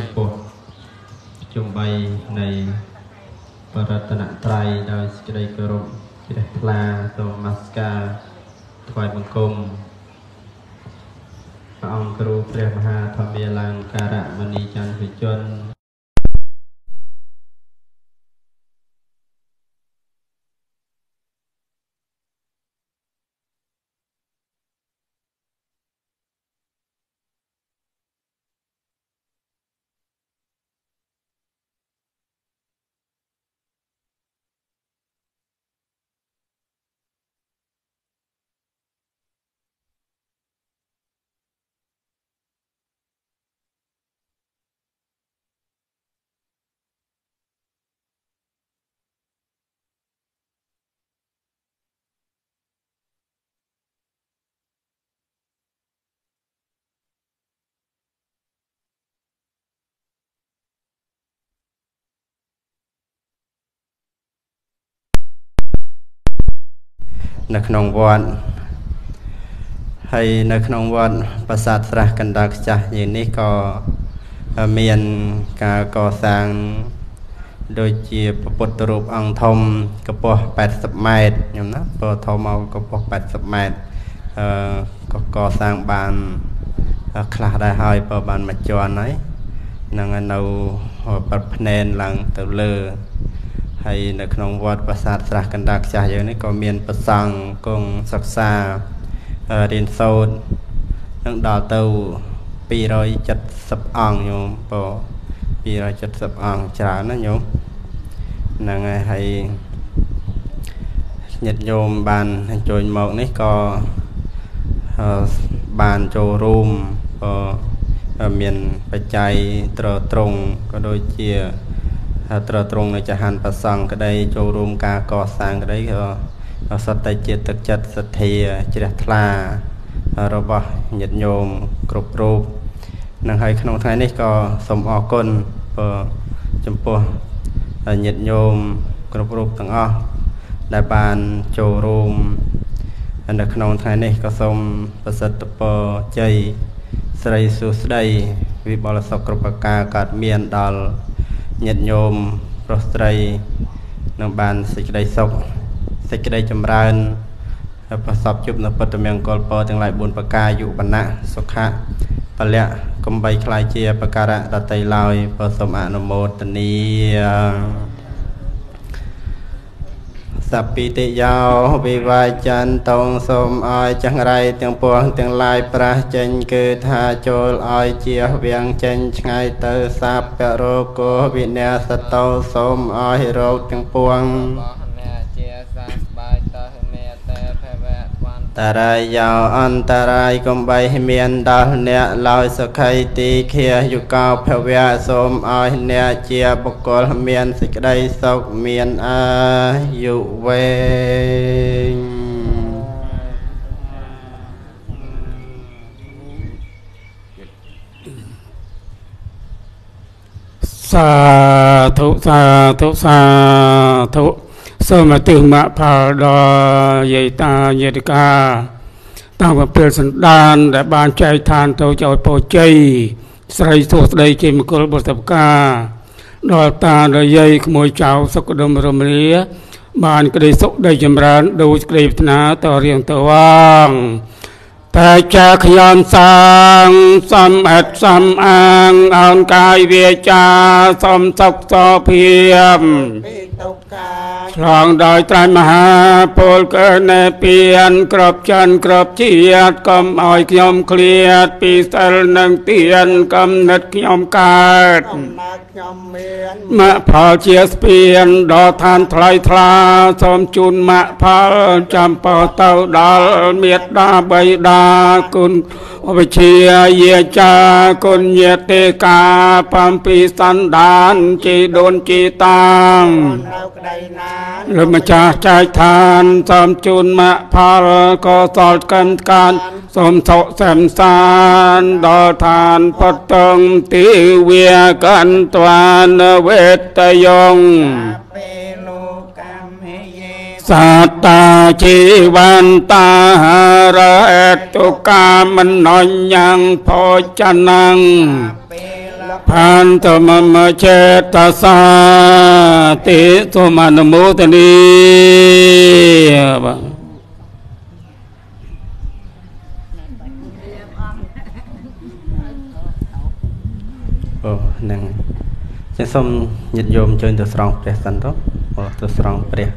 ចំពោះជំបីនៃបរតនត្រ័យដោយសេចក្តីគោរពជ្រះថ្លាសូមនមស្ការថ្វាយបង្គំព្រះអង្គគ្រូព្រះមហាធម្មាលង្ការៈមនីចន្ទវិជន នៅក្នុងវត្តហើយនៅក្នុងវត្តប្រាសាទស្រះកណ្ដាលខ្ចាស់យើងនេះក៏មានការកសាងដូចជាពុទ្ធរូបអង្គធំកម្ពស់80ម៉ែត្រខ្ញុំណាពណ៌ធំមកកម្ពស់80ម៉ែត្រអឺក៏កសាងបានខ្លះដែរហើយបើបានមួយជាន់ហើយនឹងនៅប្រភ្នែនឡើងទៅលើ ហើយនៅក្នុងវត្តប្រាសាទស្រះកណ្ដាលខ្ចាស់យើងនេះក៏មានប្រសង់គង់សិក្សារៀនសូត្រនឹងដល់ទៅ270អង្គញោមបង270អង្គច្រើនណាញោមហ្នឹងហើយហើយញាតិញោមបានអញ្ជើញមកនេះក៏បានចូលរួមក៏មានបច្ច័យត្រត្រង់ក៏ដូចជា ត្រត្រង់នៅចហានប្រសង់ក្តីចូលរួមការកសាងក្តីក៏សុទ្ធតែជាទឹកចិត្តសទ្ធាជ្រះថ្លារបស់ញាតិញោមគ្រប់រូបនឹងហើយក្នុងថ្ងៃនេះក៏សូមអរគុណចំពោះញាតិញោមគ្រប់រូបទាំងអស់ដែលបានចូលរួមនៅក្នុងថ្ងៃនេះក៏សូមប្រសិទ្ធពរជ័យស្រីសុស្ដីវិបលសុខគ្រប់ប្រការកើតមានដល់ ញាតិញោមប្រុសស្រីនឹងបានសេចក្តីសុខសេចក្តីចម្រើនប្រសពជប់នៅពុទ្ធមង្គលពរទាំងឡាយ4ប្រការយុវណៈសុខៈពលៈកំបីខ្លាយជា បការៈដតីឡើយប្រសូមអនុមោទនី សពិតិយោវិវាចន្ទងសូមឲ្យចង្រៃទាំងពួងទាំងឡាយប្រះចេញគឺថាចូលឲ្យជាវៀងចេញឆ្ងាយទៅសាបរោគោវិញ្ញាសតោសូមឲ្យរោគទាំងពួង តរាយយោអន្តរាយកំបីមានដល់អ្នកឡើយសខីទីខៀយុកោភវៈសូមឲ្យអ្នកជាបុគ្គលមានសេចក្តីសុខមានអាយុវែងសាធុសាធុសាធុ សូមទិសមៈផលដល់យាយតាញាតិកាតាំងពីពេលសន្តាន ដែលបានចែកឋានទៅចោលពោជ័យស្រីសួស្ដីជាមង្គលបុត្រកាដល់តាដល់យាយក្មួយចៅសុខដុមរមរាបានក្តីសុខដីចម្រើនដូចក្តីប្រាថ្នាតរៀងទៅវង តែចាខ្ញុំសាងសំអិតសំអាងអោនកាយវាចាសំសុខសភាពទុក្ខាឆ្លងដោយត្រៃមហាពលកើណែពៀនក្របច័ន្ទក្របជាតិកុំឲ្យខ្ញុំឃ្លាតពីសិលនិងទានកំណត់ខ្ញុំកើតកំណត់ ខ្ញុំមានមគ្គផលជាស្ពានដល់ឋានថ្លៃថ្លាសូមជូនមគ្គផលចាំពោទៅដល់មេត្តាបៃតាគុណវិជាយាចាគុណយទេកាបំពីសន្តានជីដូនជីតាងលោកម្ចាស់ចែកឋានសូមជូនមគ្គផលក៏សល់កាន់កានសូមសុខសែមសានដល់ឋានពតងទីវាកន្តវានវេតយងសតាជីវន្តារេតុកាមនញ្ញងភោចនੰងផន្តមមចេតសាតិទុមអនុមោទនីបាទអូហ្នឹង ចឹងសូមញាតិញោមជួយទៅស្រង់ព្រះសិនទៅអូទៅស្រង់ព្រះ